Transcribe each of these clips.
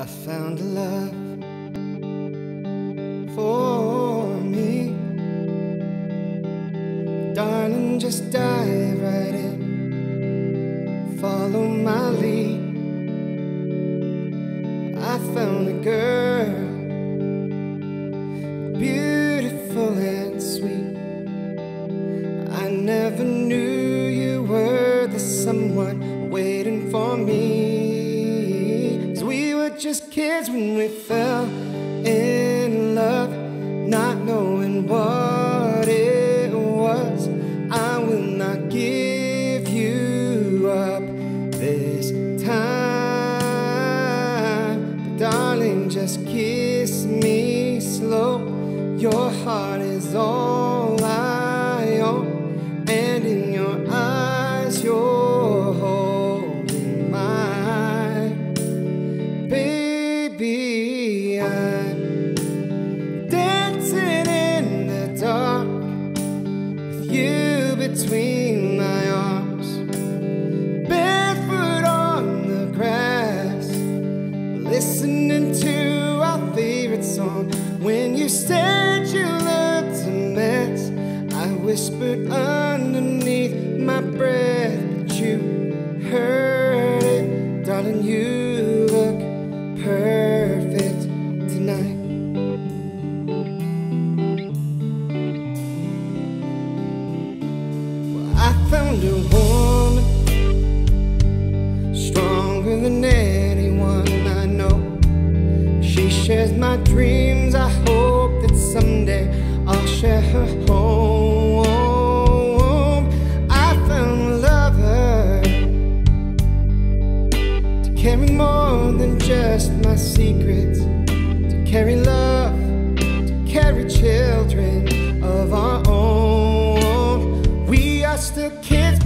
I found love for me. Darling, just dive right in. Follow my lead. I found a girl, beautiful and sweet. I never knew were just kids when we fell in love, not knowing what it was. I will not give you up this time. But darling, just kiss me slow. Your heart is all I own, and in between my arms, barefoot on the grass, listening to our favorite song. When you said you looked a mess, I whispered woman stronger than anyone I know. She shares my dreams. I hope that someday I'll share her home. I found a lover to carry more than just my secrets, to carry love, to carry children of our own. We are still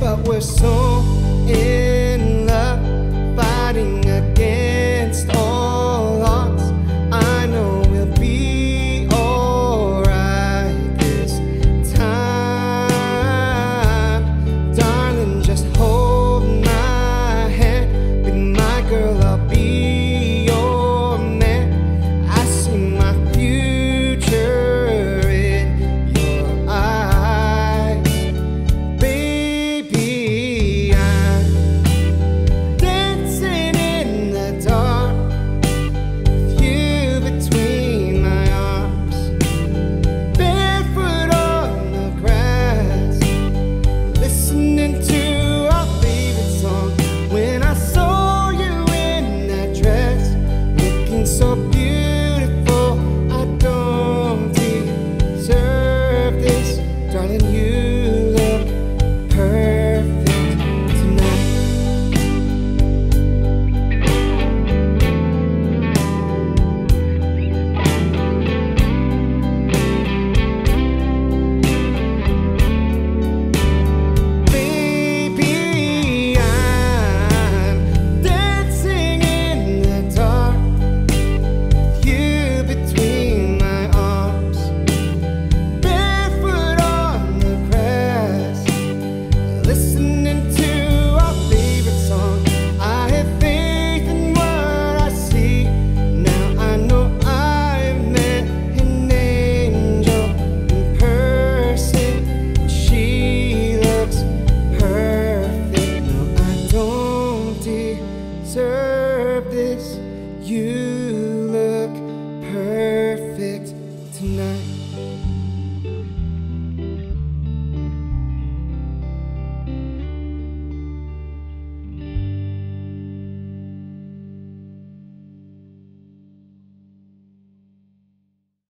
but we're so in darling. You Tonight.